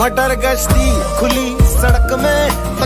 मटर गश्ती खुली सड़क में